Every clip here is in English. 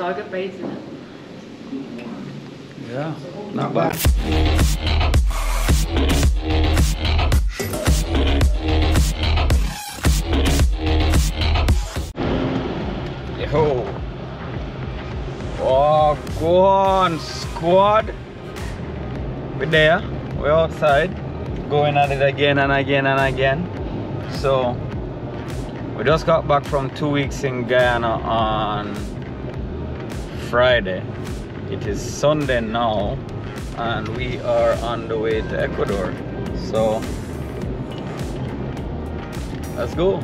Dogger Basin. Yeah, not bad. Yo. Oh, go on, squad. We're there. We're outside. Going at it again and again and again. So, we just got back from two weeks in Guyana on Friday. It is Sunday now, and we are on the way to Ecuador. So, let's go.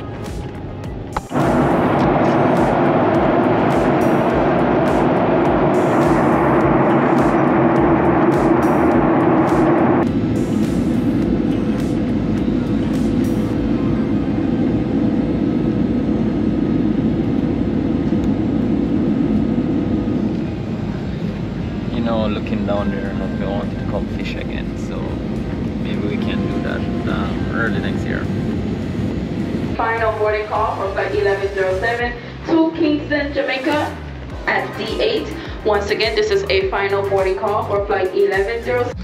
Once again, this is a final boarding call for flight 1107.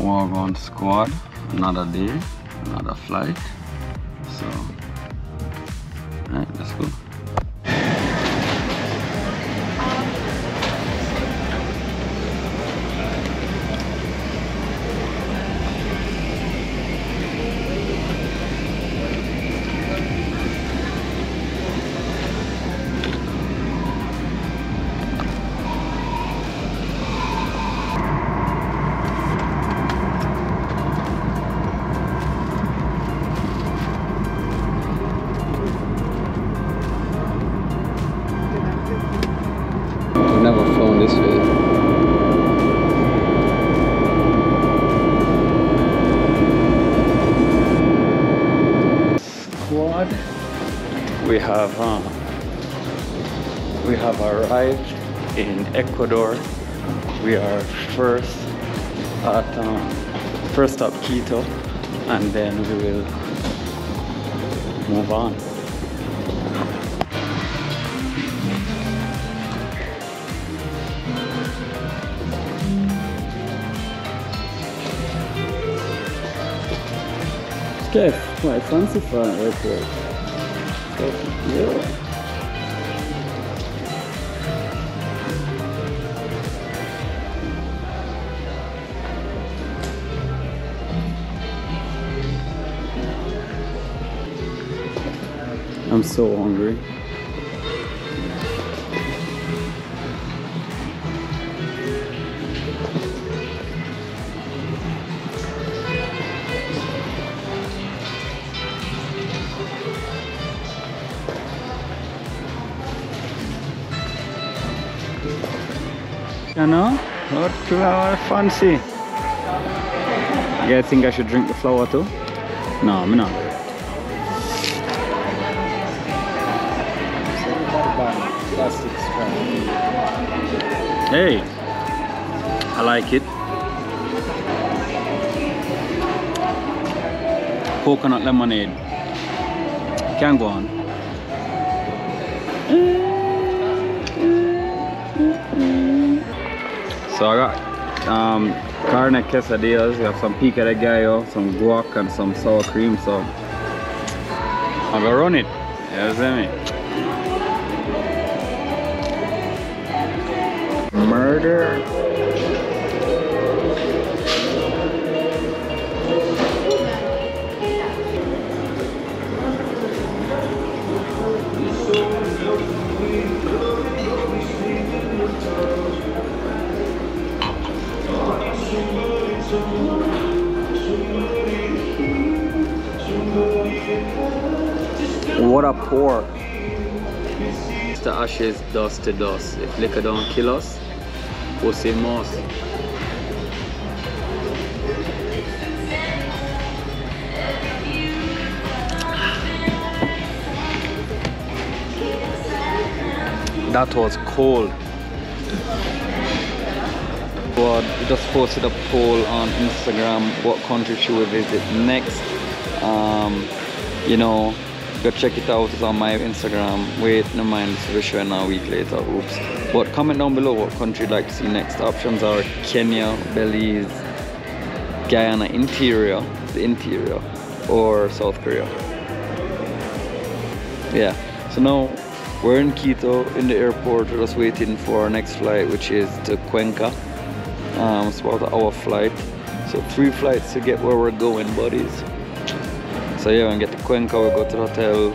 Wagon squad, another day, another flight. Have uh, we have arrived in Ecuador. We are first at um, first stop Quito, and then we will move on. Okay, quite fancy for an I'm so hungry. You know, what flower fancy. You guys think I should drink the flower too? No, I'm not. Hey, I like it. Coconut lemonade. Can go on. Eh. So I got um, carne quesadillas, we have some pico de gallo, some guac and some sour cream. So I'm gonna run it. You see me? Murder. Mr. Ashes dust to dust. If liquor don't kill us, pussy must. That was cold. But just posted a poll on Instagram what country should we visit next. Um, you know, go check it out. It's on my Instagram. Wait, no mind, so we're showing a week later. Oops. But comment down below what country you'd like to see next. Options are Kenya, Belize, Guyana interior, the interior, or South Korea. Yeah. So now we're in Quito in the airport. We're just waiting for our next flight, which is to Cuenca. Um, it's about an hour flight. So three flights to get where we're going, buddies. So yeah, we get to Cuenca, we'll go to the hotel.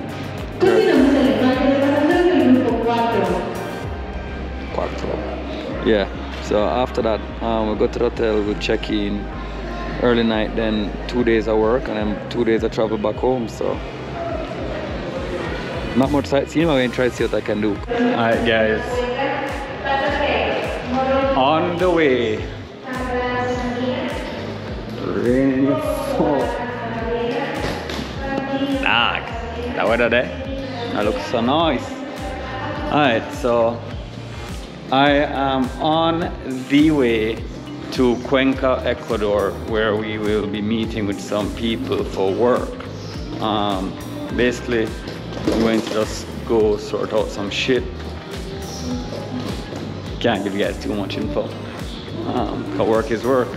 Cuatro. Yeah. So after that, um, we'll go to the hotel. We'll check in early night. Then two days of work, and then two days of travel back home. So not much sightseeing. I'm gonna try to see what I can do. All right, guys. On the way. Rainy Dog. That weather there. That looks so nice. Alright, so I am on the way to Cuenca, Ecuador, where we will be meeting with some people for work. Um, basically, I'm going to just go sort out some shit. Can't give you guys too much info. Um, work is work.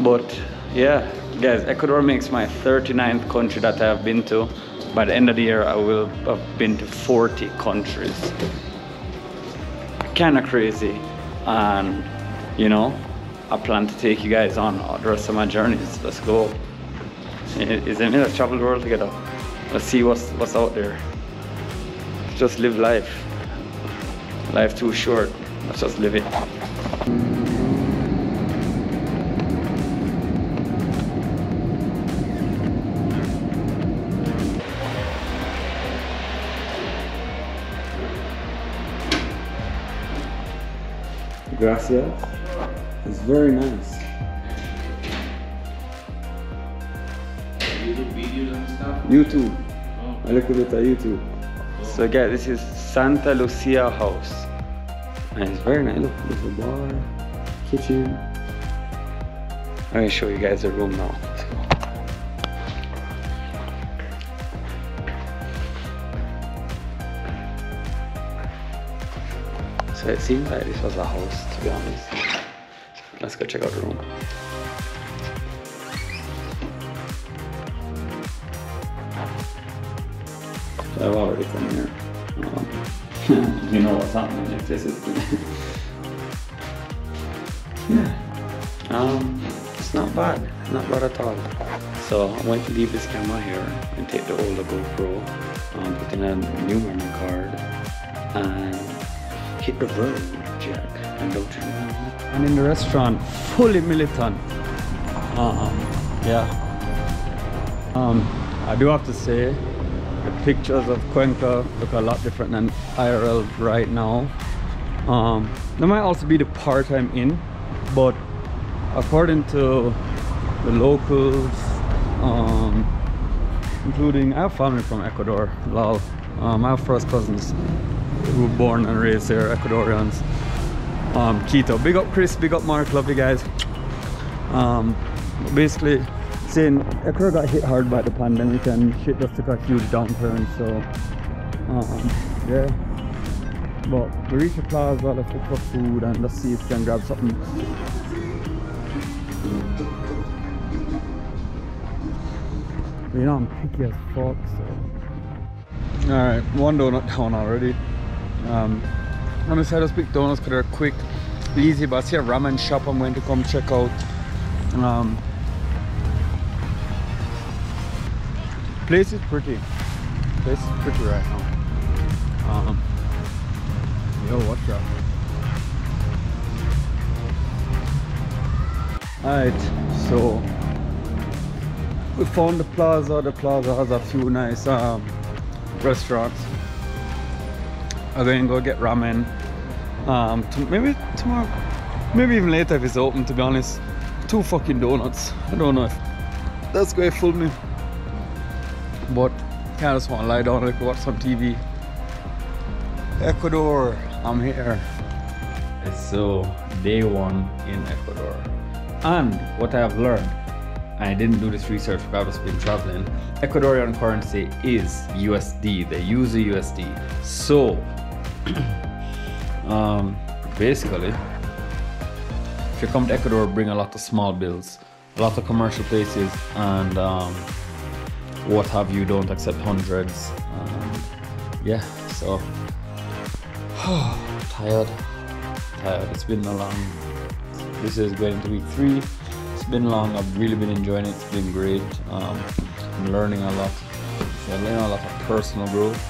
But yeah, guys, Ecuador makes my 39th country that I have been to. By the end of the year, I will have been to 40 countries. Kinda crazy. And, you know, I plan to take you guys on the rest of my journeys. Let's go. Is it Let's travel the world together. Let's see what's, what's out there. Just live life. Life too short. Let's just live it. Gracias. It's very nice. YouTube videos and stuff. YouTube. Oh. I look at it on YouTube. So guys, this is Santa Lucia House. And it's very nice. Look, little bar, kitchen. Let me show you guys the room now. It seems like this was a house, to be honest. Let's go check out the room. I've already come here. Um, you know what's happening if this is. yeah. Um, it's not bad. Not bad at all. So I'm going to leave this camera here and take the older GoPro, um, put in a new memory card, and hit the road, Jack, and don't turn around. And in the restaurant, fully militant. Um, yeah. Um, I do have to say, the pictures of Cuenca look a lot different than IRL right now. Um, that might also be the part I'm in, but according to the locals, um, including I have family from Ecuador, lol. Um, first cousins were born and raised here, Ecuadorians. Um, Quito, big up Chris, big up Mark, love you guys. Um, basically, saying Ecuador got hit hard by the pandemic and shit just took a huge downturn. So, um, yeah. But we reached the plaza, let's look for food and let's see if we can grab something. You know, I'm picky as fuck, so. Alright, one donut down already. Um, I'm decided to pick donuts because they're quick, easy, see a ramen shop I'm going to come check out. Um, place is pretty. Place is pretty right now. Um, yo, what's up? Alright, so we found the plaza. The plaza has a few nice um, restaurants. I'm going to go get ramen. Um, to, maybe tomorrow, maybe even later if it's open. To be honest, two fucking donuts. I don't know if that's going to fool me, but I just want to lie down and watch some TV. Ecuador, I'm here. So day one in Ecuador, and what I have learned I didn't do this research because I've just been traveling. Ecuadorian currency is USD. They use the USD. So, um, basically, if you come to Ecuador, bring a lot of small bills, a lot of commercial places, and um, what have you don't accept hundreds. And yeah, so tired, tired. It's been a long. This is going to week three. It's been long. I've really been enjoying it. It's been great. Um, I'm learning a lot. I'm learning a lot of personal growth.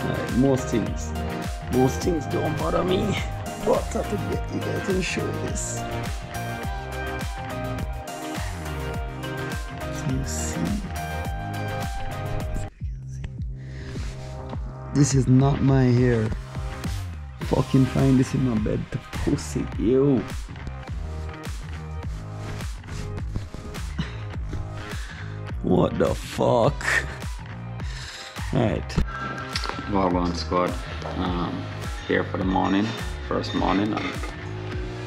Uh, most things, most things don't bother me. But I have to get you guys to show this. You see. This is not my hair. Fucking find this in my bed to pussy. Ew. What the fuck? Alright. Wagwan squad. Um, here for the morning. First morning. And,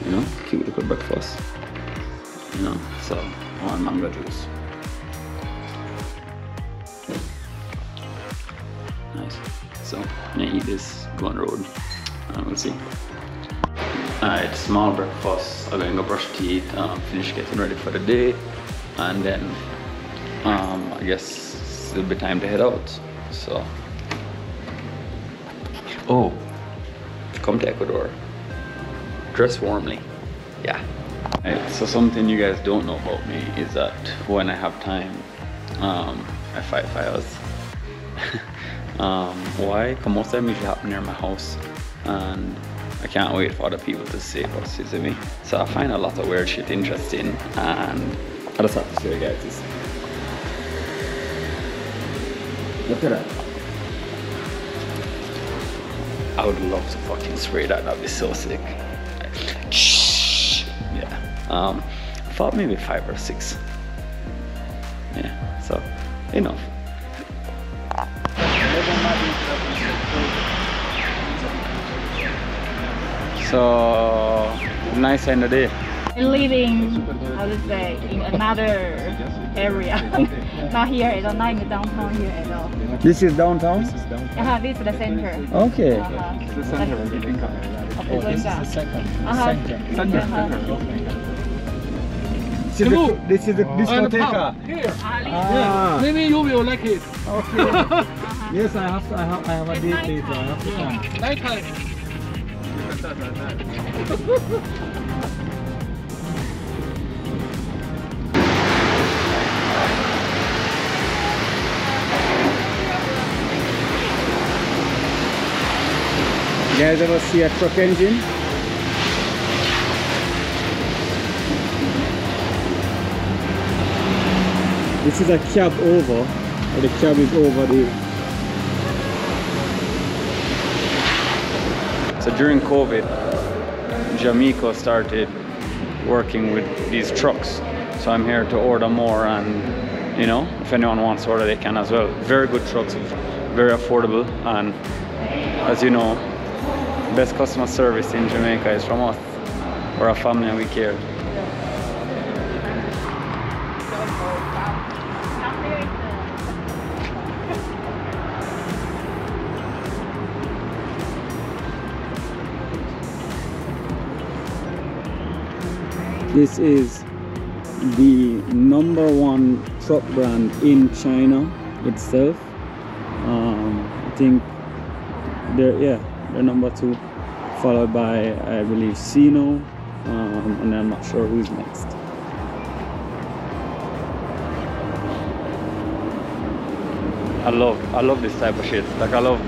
you know, cute little breakfast. You know, so one mango juice. Nice. So, I'm gonna eat this, go on road, and we'll see. Alright, small breakfast. I'm gonna go brush teeth, um, finish getting ready for the day, and then um, I guess it'll be time to head out. So, oh, come to Ecuador, dress warmly. Yeah. Alright, so something you guys don't know about me is that when I have time, um, I fight fires. um, why? Because most of them usually happen near my house, and I can't wait for other people to see what's to me. So I find a lot of weird shit interesting, and I just have to show you guys this. Look at that. Would love to fucking spray that. That'd be so sick. Yeah. Um, I thought maybe five or six. Yeah. So enough. So nice end of day. living, how to say, in another area. Not here at all, not in the downtown here at all. This is downtown. Uh-huh, this is the center. Okay. Uh-huh. The center of the income. Of Uganda. second. Uh-huh. Center. Uh-huh. This is the, this is the And discoteca. pub. Here. Ah. Maybe you will like it. Okay. Yes, I have. I have. I have a date later. I have to come. Nighttime. You guys ever see a truck engine? This is a cab over, or the cab is over there. So during COVID, Jamico started working with these trucks. So I'm here to order more and you know, if anyone wants to order they can as well. Very good trucks, very affordable and as you know, best customer service in Jamaica is from us. We're a family and we care. This is the number one truck brand in China itself. Um, I think they're yeah they're number two, followed by I believe Sino, um, and I'm not sure who's next. I love I love this type of shit. Like I love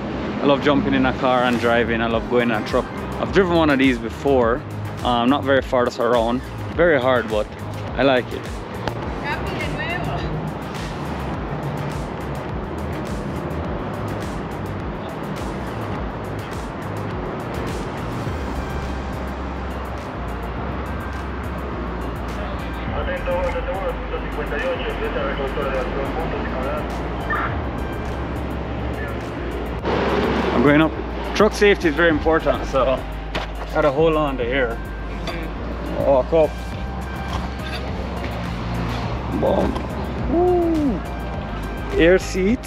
I love jumping in a car and driving. I love going in a truck. I've driven one of these before. Um, not very far just around. Very hard, but I like it. Safety is very important, so gotta hold on to here. Walk up. Boom. Woo. Air seat.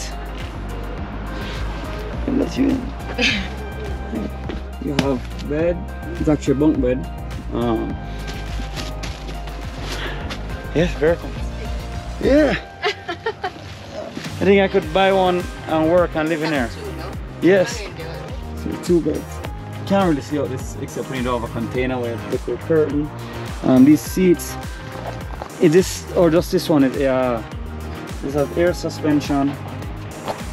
And let you in. you have bed. It's actually a bunk bed. Um, yes, very comfortable. Yeah. I think I could buy one and work and live in there. Yes. So two beds. Can't really see out this except when you don't have a container with a little curtain. Um, these seats, is this or just this one? It, yeah, this has air suspension.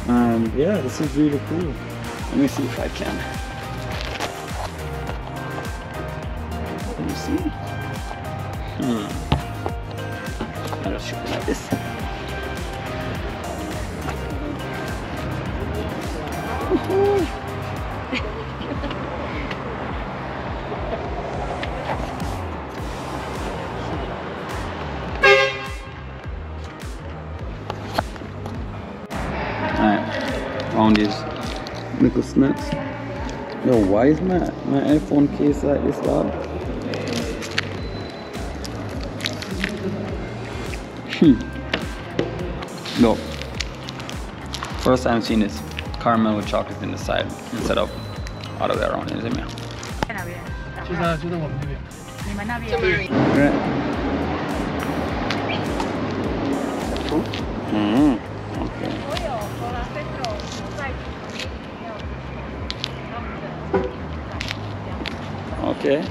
And yeah, this is really cool. Let me see if I. Can found is Nicholas Nuts. Yo, why is my, my iPhone case like this loud? Hmm. Yo. First time seeing this caramel with chocolate in the side instead of out of way around, isn't it? She's. Right. Mm -hmm. Okay.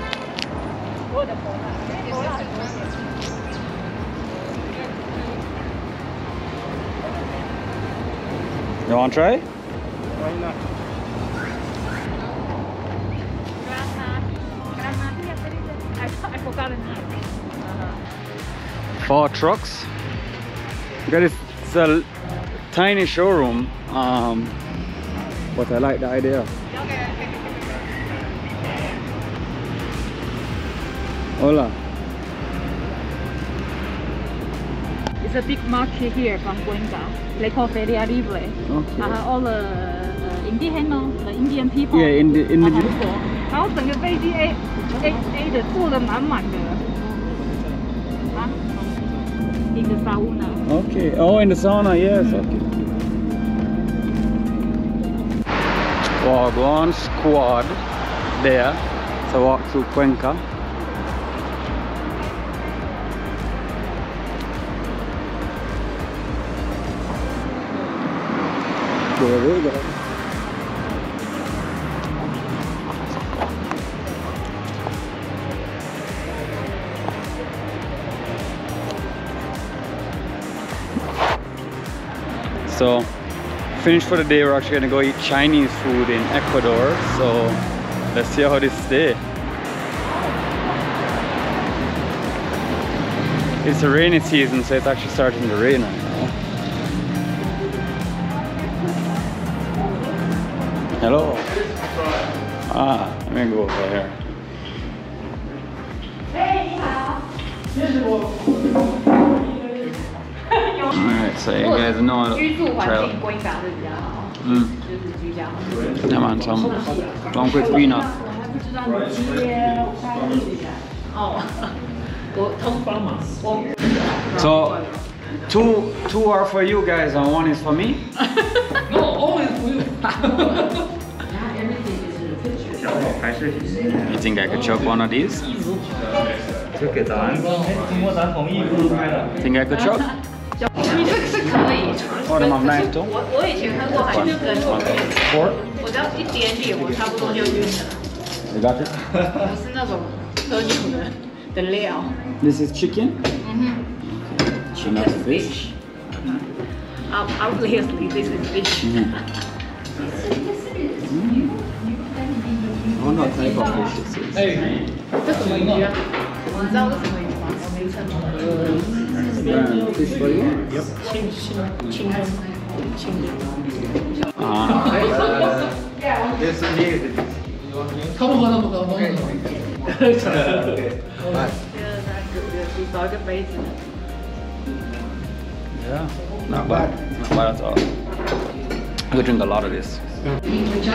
You want to try? Why not? Four trucks. Guys, it's a tiny showroom, um, but I like the idea. Hola. It's a big market here from Cuenca. They call Feria Libre. Okay. Uh, all the uh, Indian, the Indian people. Yeah, in the in the 啊韩国，然后整个飞机 A A A 的坐的满满的。啊，in the sauna。 Okay. Oh, in the sauna, yes. Okay. Wagwan squad there. So walk through Cuenca. There we go. So, finished for the day. We're actually gonna go eat Chinese food in Ecuador. So, let's see how this day. It's a rainy season, so it's actually starting to rain Hello. Ah, let me go over here. Alright, so you guys know 居住环 trail. 境 Cuenca 是比较好， Mm. 就是居家。 Yeah, man, some some quick peanut. 不知道你接翻译一下。哦，我通帮 So, two two are for you guys and one is for me. No, always for you. You think I could chug one of these? 经过咱同意公开的。 Think I could chug? 你这个是可以。 Or them have knife too? 我我以前喝过海军跟 Four? 我只要一点点，我差不多就晕了。 You got it? 不是那种喝酒的的料。 This is chicken. 嗯 And that's fish. 哼，obviously this is fish。 I wonder what type of fish this is. 哎，这什么鱼啊？你知道这什么鱼吗？我没称。 Um, fish for you? 清清清蒸清蒸。 Ah. 他不喝，他不喝，我喝。就是他有少一个杯子。 Yeah, not bad. Not bad at all. I could drink a lot of this. 尝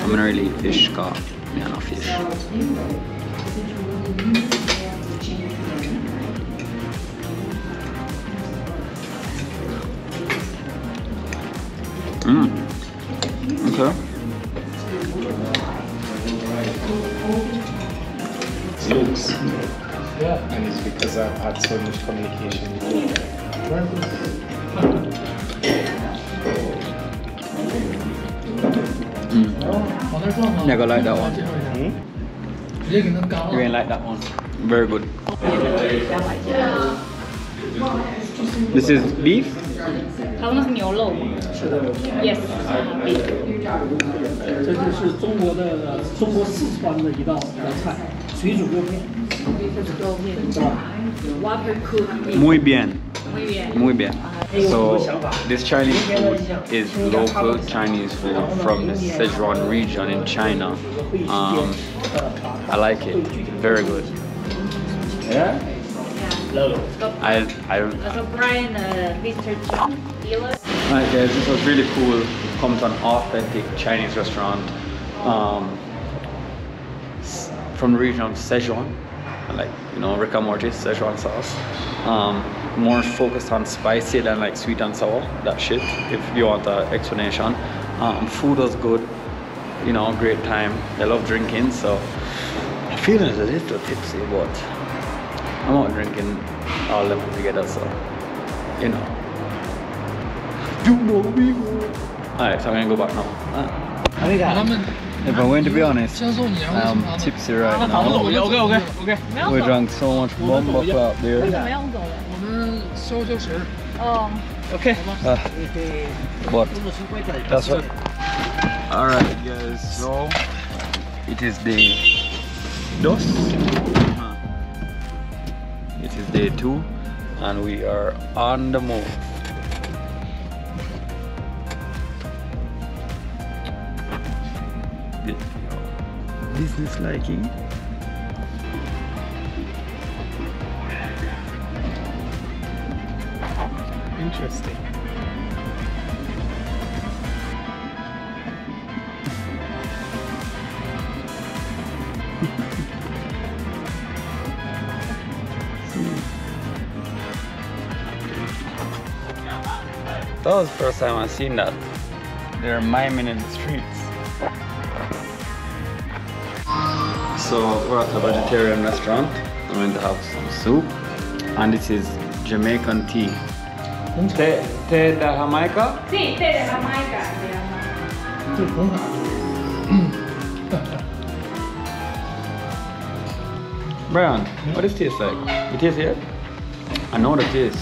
I'm gonna really fish, car. Yeah, no fish. Mmm. Okay. Looks. Yeah. And it's because I've had so much communication with you. Never like that one. You ain't like that one. Very good. This is beef. 他说那是牛肉吗？是的。Yes。这就是中国的中国四川的一道洋菜，水煮肉片，肉片。是吧？ Water cooked beef。 Muy bien. muy bien。So this Chinese food is local Chinese food from the Sichuan region in China. Um, I like it. Very good. Yeah. I I So Brian, uh, Mr. Alright guys, this was really cool. Come to an authentic Chinese restaurant um, from the region of Sichuan. Like, you know, Rick and Morty, Sichuan sauce. Um, more focused on spicy than like sweet and sour, that shit, if you want the explanation. Um, food was good, you know, great time. They love drinking, so I'm feeling a little tipsy, but I'm not drinking all of them together, so, you know. You know me. Alright, so I'm gonna go back now. Uh, I. If I'm going to be honest, I'm tipsy right now. Okay, okay, okay. We drank so much bomba out there socios. Oh. Um, okay. Uh, what? That's what. All right, guys. So it is day dos. Uh-huh. It is day two, and we are on the move. Business liking. Interesting. That was the first time I've seen that. They're miming in the streets. So we're at a vegetarian restaurant. I'm going to have some soup. And this is Jamaican tea. Te, te de Jamaica? Sí, te de Jamaica. Te ponga. Brian, what does it taste like? It tastes it? I know what it is.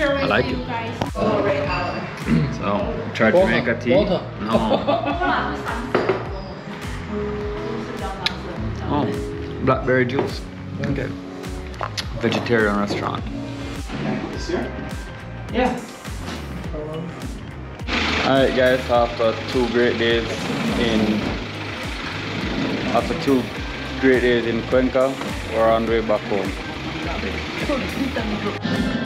I like it. so, try Jamaica tea. No. oh, blackberry juice. Okay. Vegetarian restaurant. This year? Yeah. Alright guys, after two great days in after two great days in Cuenca, we're on the way back home.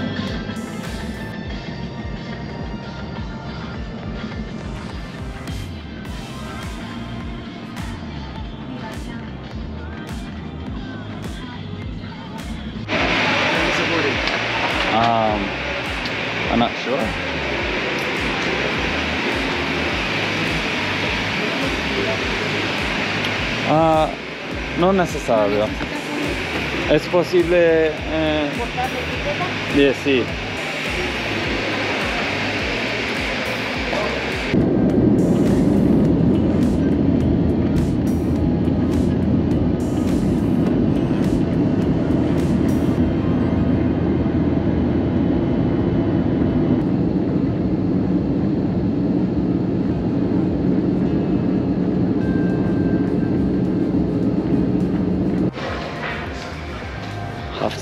Um, I'm not sure. Ah, no necesario. Es posible. Eh, yeah, sí.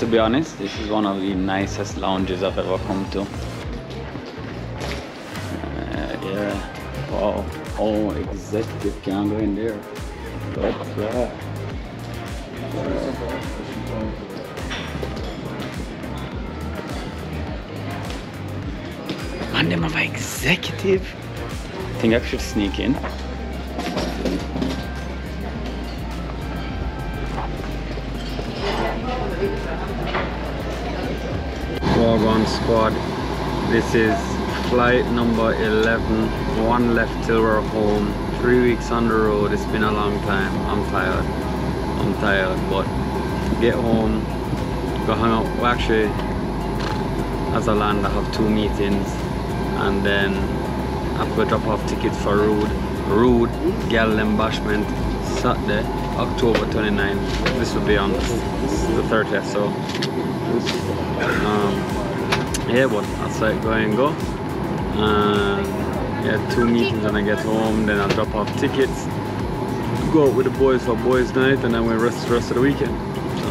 To be honest, this is one of the nicest lounges I've ever come to. Uh, yeah. Wow. Oh, executive can't go in there. And them have an executive. I think I should sneak in. Wagon squad. This is flight number 11. One left till we're home. Three weeks on the road. It's been a long time. I'm tired. I'm tired, but get home. Go hang out. Well, actually, as I land, I have two meetings, and then I have to drop off tickets for Rude. Rude Gal Bashment Saturday, October 29th. This will be on the 30th, so um, yeah, but like go and go. And yeah, two meetings when I get home, then I'll drop off tickets, go out with the boys for boys' night, and then we rest the rest of the weekend. So.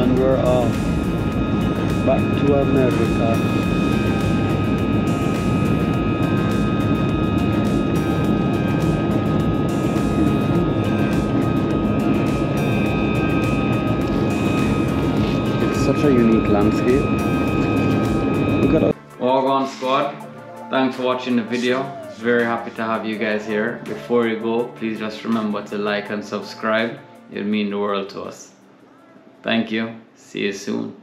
And we're off back to America. Landscape. Look at. Walk squad. Thanks for watching the video. Very happy to have you guys here. Before you go, please just remember to like and subscribe. It'll mean the world to us. Thank you. See you soon.